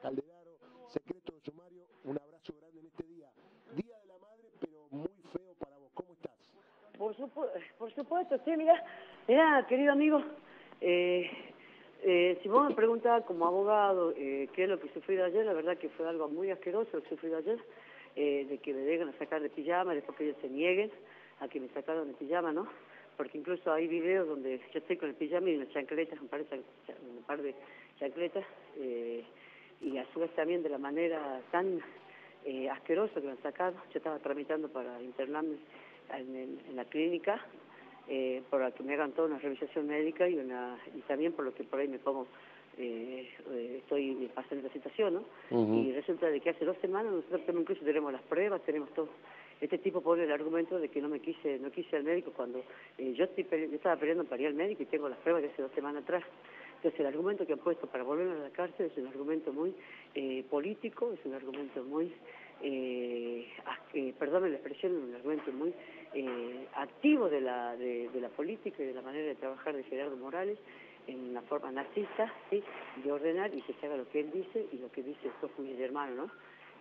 Calderaro, secreto de sumario, un abrazo grande en este día. Día de la madre, pero muy feo para vos. ¿Cómo estás? Por, supu por supuesto, sí, mira, mira, querido amigo, eh, eh, si vos me preguntás como abogado eh, qué es lo que sufrí ayer, la verdad que fue algo muy asqueroso lo que sufrí ayer, eh, de que me dejen a sacar de pijama, después que ellos se nieguen a que me sacaron de pijama, ¿no? Porque incluso hay videos donde yo estoy con el pijama y unas chancletas, un par de, un par de chancletas, y a su vez también de la manera tan eh, asquerosa que me han sacado. Yo estaba tramitando para internarme en, la clínica eh, para que me hagan toda una revisación médica y una y también por lo que por ahí me pongo eh, eh estoy pasando la situación, ¿no? Y resulta de que hace dos semanas nosotros incluso tenemos las pruebas, tenemos todo. Este tipo pone el argumento de que no me quise no quise al médico cuando eh, yo, estoy, yo estaba peleando para ir al médico y tengo las pruebas de hace dos semanas atrás. Entonces el argumento que han puesto para volver a la cárcel es un argumento muy eh, político, es un argumento muy, eh, eh, perdón la expresión, un argumento muy eh, activo de la, de, de, la política y de la manera de trabajar de Gerardo Morales en una forma narcista, ¿sí? de ordenar y que se haga lo que él dice y lo que dice su hermano, ¿no?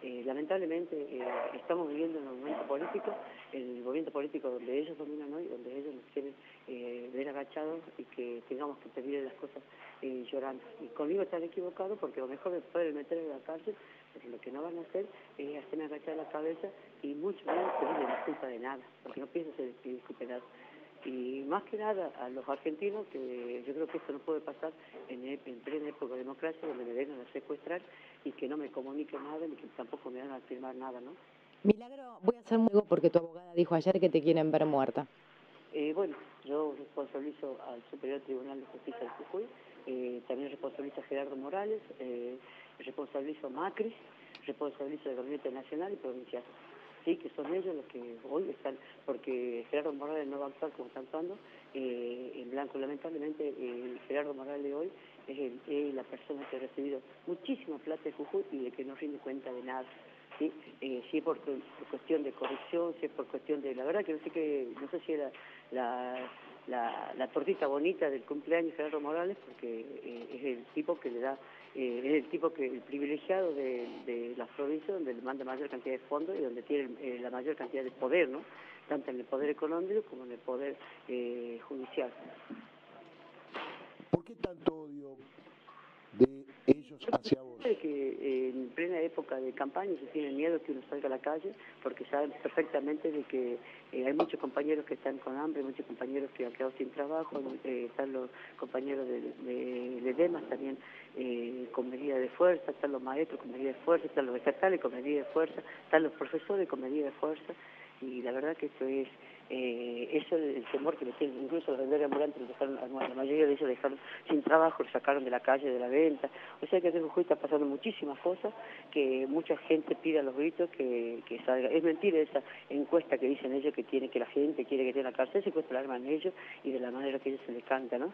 Eh, lamentablemente eh, estamos viviendo en un momento político, el movimiento político donde ellos dominan hoy, donde ellos nos quieren eh, ver agachados y que tengamos que pedirle las cosas eh, llorando. Y conmigo están equivocados porque lo mejor me pueden meter en la cárcel, pero lo que no van a hacer es hacerme agachar la cabeza y mucho menos pedirle la culpa de nada, porque no pienso ser disculpado y más que nada a los argentinos, que yo creo que esto no puede pasar en, e, en plena época de democracia, donde me vengan a secuestrar y que no me comuniquen nada ni que tampoco me van a firmar nada, ¿no? Milagro, voy a hacer un porque tu abogada dijo ayer que te quieren ver muerta. Eh, bueno, yo responsabilizo al Superior Tribunal de Justicia de Jujuy, eh, también responsabilizo a Gerardo Morales, eh, responsabilizo a Macri, responsabilizo al Gabinete Nacional y Provincial sí, que son ellos los que hoy están, porque Gerardo Morales no va a actuar como está actuando eh, en blanco. Lamentablemente, eh, Gerardo Morales hoy es, la persona que ha recibido muchísima plata de Jujuy y de que no rinde cuenta de nada. ¿sí? Eh, si es por, cuestión de corrupción, si es por cuestión de... La verdad que no sé, que, no sé si era la, la, la tortita bonita del cumpleaños de Gerardo Morales, porque eh, es el tipo que le da eh, es el tipo que el privilegiado de, de las provincias donde le manda mayor cantidad de fondos y donde tiene eh, la mayor cantidad de poder, ¿no? Tanto en el poder económico como en el poder judicial. ¿Por qué tanto odio de ellos hacia vos? que eh, en plena época de campaña se tiene miedo que uno salga a la calle porque saben perfectamente de que eh, hay muchos compañeros que están con hambre, muchos compañeros que han quedado sin trabajo, eh, están los compañeros de, de, de DEMAS también eh, con medidas de fuerza, están los maestros con medidas de fuerza, están los estatales con medidas de fuerza, están los profesores con medidas de fuerza y la verdad que esto es eh, eso es el temor que le tienen, incluso los vendedores ambulantes dejaron, la mayoría de ellos dejaron sin trabajo, los sacaron de la calle, de la venta, o sea que en Jujuy está pasando muchísimas cosas, que mucha gente pide a los gritos que, que salga, es mentira esa encuesta que dicen ellos que tiene que la gente quiere que esté en la cárcel, se cuesta la arma en ellos y de la manera que ellos se les canta, ¿no?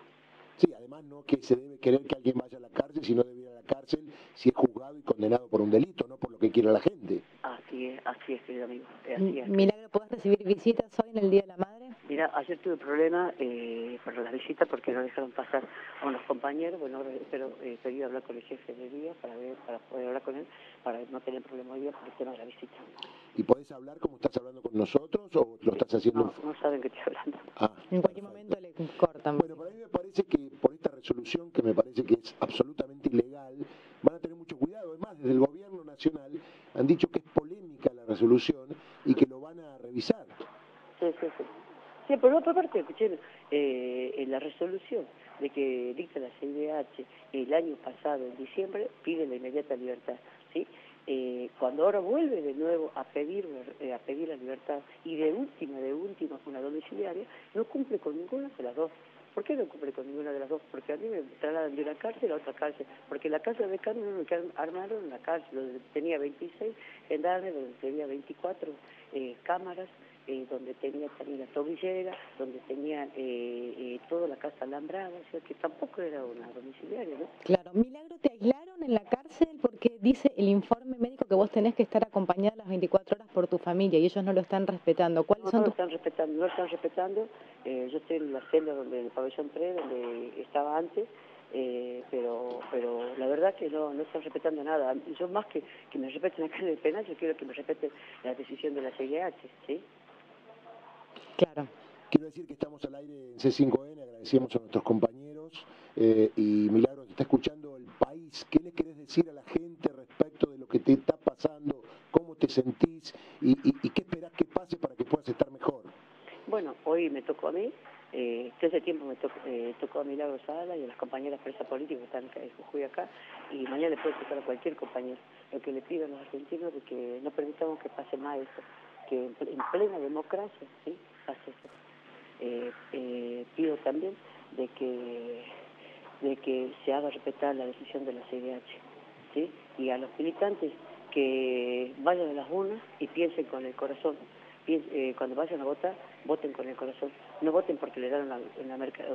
Sí, además no que se debe querer que alguien vaya a la cárcel, sino debe cárcel si es juzgado y condenado por un delito, no por lo que quiere la gente. Así es, así es, querido amigo. Así es. Milagro, ¿podés recibir visitas hoy en el Día de la Madre? Mira, ayer tuve problema eh, por las visitas porque no dejaron pasar a unos compañeros. Bueno, ahora espero eh, pedir hablar con el jefe de día para ver, para poder hablar con él, para no tener problema hoy día por el tema de la visita. ¿Y podés hablar como estás hablando con nosotros o lo estás haciendo? No, no saben que estoy hablando. Ah, en cualquier momento le cortan. Bueno, para mí me parece que por esta resolución, que me parece que es absolutamente ilegal, van a tener mucho cuidado. Además, desde el gobierno nacional han dicho que es polémica la resolución y que lo van a revisar. Sí, sí, sí. Sí, por otra parte, escuché eh, la resolución de que dicta la CIDH el año pasado, en diciembre, pide la inmediata libertad, ¿sí? Eh, cuando ahora vuelve de nuevo a pedir eh, a pedir la libertad y de última, de última, una domiciliaria, no cumple con ninguna de las dos. ¿Por qué no cumple con ninguna de las dos? Porque a mí me trasladan de una cárcel a otra cárcel. Porque la casa de Carmen me armaron una cárcel donde tenía 26 gendarmes, donde tenía 24 eh, cámaras, eh, donde tenía también la tobillera, donde tenía eh, eh, toda la casa alambrada, o sea que tampoco era una domiciliaria, ¿no? Claro, Milagro, ¿te aislaron en la cárcel porque dice el informe vos tenés que estar acompañada las 24 horas por tu familia y ellos no lo están respetando? ¿Cuáles no, son no tus... lo están respetando, no lo están respetando. Eh, yo estoy en la celda donde el pabellón 3, donde estaba antes, eh, pero pero la verdad que no, no están respetando nada. Yo más que que me respeten acá en el penal, yo quiero que me respeten la decisión de la CIH, ¿sí? Claro. Quiero decir que estamos al aire en C5N, agradecemos a nuestros compañeros eh, y Milagro te está escuchando el país. ¿Qué le querés decir a la gente respecto de lo que te está pasando? ¿Cómo te sentís? ¿Y, y, y qué esperás que pase para que puedas estar mejor? Bueno, hoy me tocó a mí, eh, tiempo me tocó, eh, tocó a Milagro Sala y a las compañeras presas políticas que están en Jujuy acá, y mañana le puede tocar a cualquier compañero. Lo que le pido a los argentinos es que no permitamos que pase más eso, que en, en plena democracia, ¿sí? Pase eso. Eh, eh, pido también de que de que se haga respetar la decisión de la CDH, ¿sí? Y a los militantes que vayan a las urnas y piensen con el corazón, eh, cuando vayan a votar, voten con el corazón. No voten porque le dan una,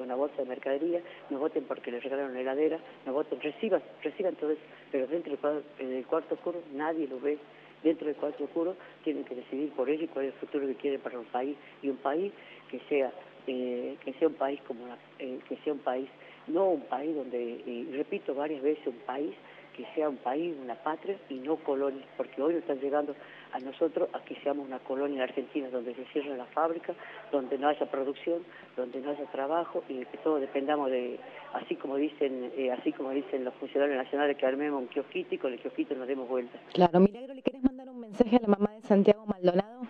una, bolsa de mercadería, no voten porque les regalaron una heladera, no voten, reciban, reciban todo eso, pero dentro del cuarto, del cuarto oscuro nadie lo ve. Dentro del cuarto oscuro tienen que decidir por ellos y cuál es el futuro que quieren para un país y un país que sea eh, que sea un país como una, eh, que sea un país no un país donde y repito varias veces un país que sea un país, una patria y no colonia, porque hoy nos están llegando a nosotros a que seamos una colonia en Argentina donde se cierren las fábricas, donde no haya producción, donde no haya trabajo y que todos dependamos de, así como dicen, eh, así como dicen los funcionarios nacionales que armemos un kiosquito y con el kiosquito nos demos vuelta. Claro, Milagro, ¿le querés mandar un mensaje a la mamá de Santiago Maldonado?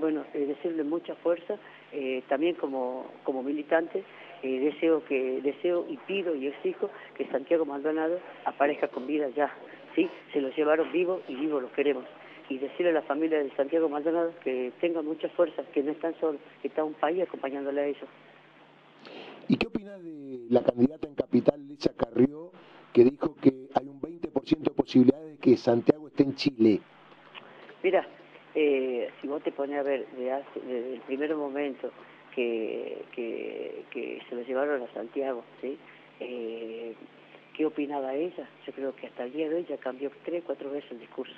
Bueno, eh, decirle mucha fuerza, eh, también como, como militante, eh, deseo que deseo y pido y exijo que Santiago Maldonado aparezca con vida ya, ¿sí? Se lo llevaron vivo y vivo lo queremos. Y decirle a la familia de Santiago Maldonado que tenga mucha fuerza, que no están solos, que está un país acompañándole a ellos. ¿Y qué opinas de la candidata en Capital, Lisa Carrió, que dijo que hay un 20% de posibilidades de que Santiago esté en Chile? Mira, eh, si vos te pones a ver desde, hace, desde el primer momento que, que, que, se lo llevaron a Santiago, ¿sí? Eh, ¿Qué opinaba ella? Yo creo que hasta el día de hoy ya cambió tres, cuatro veces el discurso.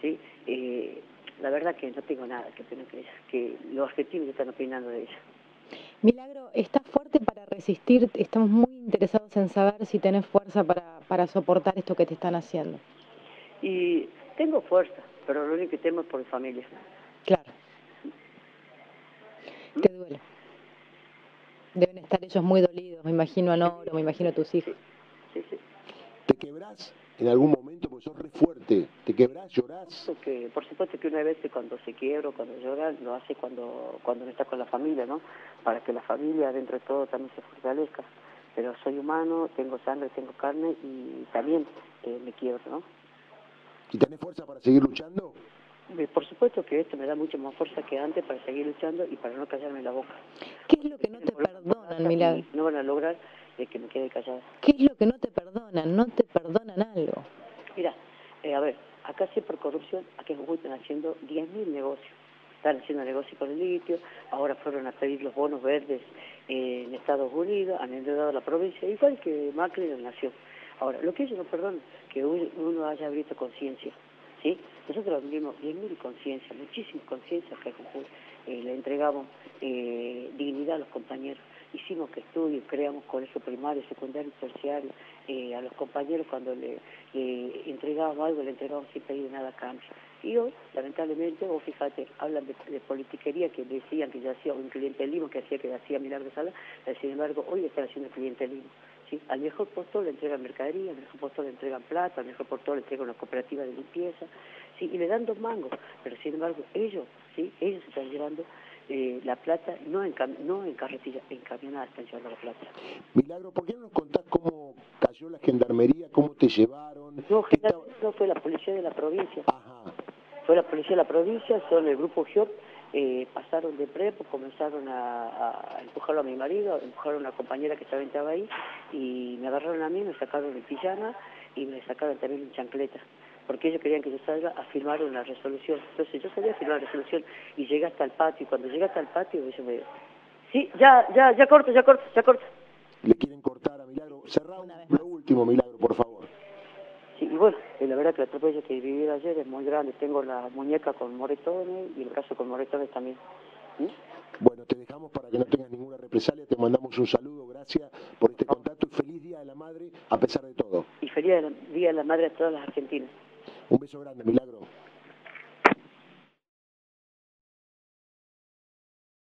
¿sí? Eh, la verdad que no tengo nada que opinar de ella, que los argentinos están opinando de ella. Milagro, ¿estás fuerte para resistir? Estamos muy interesados en saber si tenés fuerza para, para soportar esto que te están haciendo. Y tengo fuerza, pero lo único que temo es por mi familia. Claro. Te duele. Deben estar ellos muy dolidos, me imagino a Noro, me imagino a tus hijos. Sí, sí. ¿Te quebrás en algún momento porque sos re fuerte? ¿Te quebrás, llorás? Porque, por supuesto que una vez cuando se quiebra cuando llora, lo hace cuando, cuando no está con la familia, ¿no? Para que la familia dentro de todo también se fortalezca. Pero soy humano, tengo sangre, tengo carne y también eh, me quiebro, ¿no? ¿Y tenés fuerza para seguir luchando? Por supuesto que esto me da mucho más fuerza que antes para seguir luchando y para no callarme la boca. ¿Qué es lo que no te perdonan, Milagro? No van a lograr eh, que me quede callada. ¿Qué es lo que no te perdonan? No te perdonan algo. Mira, eh, a ver, acá sí por corrupción, aquí en Jujuy están haciendo 10.000 negocios. Están haciendo negocios con el litio, ahora fueron a pedir los bonos verdes eh, en Estados Unidos, han endeudado a la provincia, igual que Macri en la nación. Ahora, lo que ellos no perdonan, que uno haya abierto conciencia. ¿sí? Nosotros abrimos 10.000 conciencia, muchísima conciencia que eh, le entregamos eh, dignidad a los compañeros. Hicimos que estudien, creamos colegio primario, secundario terciario. Eh, a los compañeros cuando le, le entregábamos algo, le entregábamos sin pedir nada a cambio. Y hoy, lamentablemente, vos fíjate, hablan de, de, politiquería que decían que ya hacía un clientelismo, que hacía que hacía Milagro Sala, sin embargo, hoy están haciendo clientelismo. ¿Sí? Al mejor postor le entregan mercadería, al mejor postor le entregan plata, al mejor postor le entregan una cooperativa de limpieza, ¿sí? y le dan dos mangos, pero sin embargo, ellos, ¿sí? ellos están llevando eh, la plata, no en, no en carretilla, en camionada están llevando la plata. Milagro, ¿por qué no nos contás cómo cayó la gendarmería, cómo te llevaron? No, estaba... no fue la policía de la provincia. Ajá. Fue la policía de la provincia, son el grupo GIOP, eh, pasaron de prepo, comenzaron a, a, empujarlo a mi marido, empujaron a una compañera que estaba entraba ahí y me agarraron a mí, me sacaron en pijama y me sacaron también en chancleta porque ellos querían que yo salga a firmar una resolución. Entonces yo salí a firmar la resolución y llegué hasta el patio, y cuando llegué hasta el patio ellos me sí, ya, ya, ya corto, ya corto, ya corto. Le quieren cortar a Milagro. Cerrado lo último, Milagro, por favor. Sí, y bueno, eh, la verdad que el atropello que viví ayer es muy grande. Tengo la muñeca con moretones y el brazo con moretones también. ¿Sí? Bueno, te dejamos para que no tengas ninguna represalia. Te mandamos un saludo. Gracias por este contacto y feliz día. de la Madre a pesar de todo. Y feliz Día de la Madre a todas las argentinas. Un beso grande, Milagro.